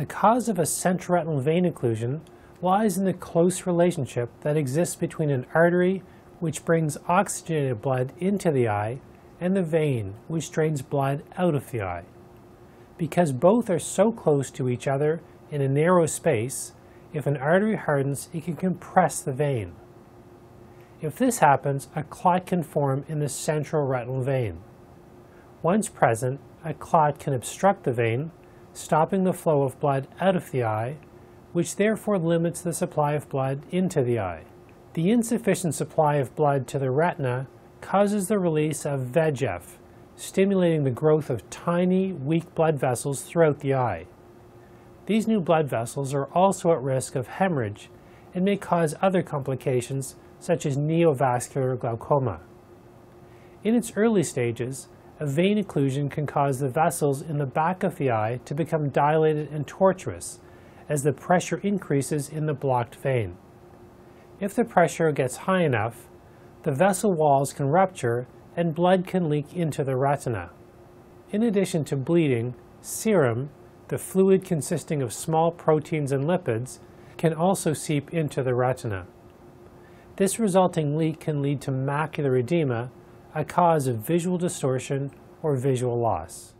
The cause of a central retinal vein occlusion lies in the close relationship that exists between an artery, which brings oxygenated blood into the eye, and the vein, which drains blood out of the eye. Because both are so close to each other in a narrow space, if an artery hardens, it can compress the vein. If this happens, a clot can form in the central retinal vein. Once present, a clot can obstruct the vein, stopping the flow of blood out of the eye, which therefore limits the supply of blood into the eye. The insufficient supply of blood to the retina causes the release of VEGF, stimulating the growth of tiny, weak blood vessels throughout the eye. These new blood vessels are also at risk of hemorrhage and may cause other complications such as neovascular glaucoma. In its early stages, a vein occlusion can cause the vessels in the back of the eye to become dilated and tortuous as the pressure increases in the blocked vein. If the pressure gets high enough, the vessel walls can rupture and blood can leak into the retina. In addition to bleeding, serum, the fluid consisting of small proteins and lipids, can also seep into the retina. This resulting leak can lead to macular edema, a cause of visual distortion or visual loss.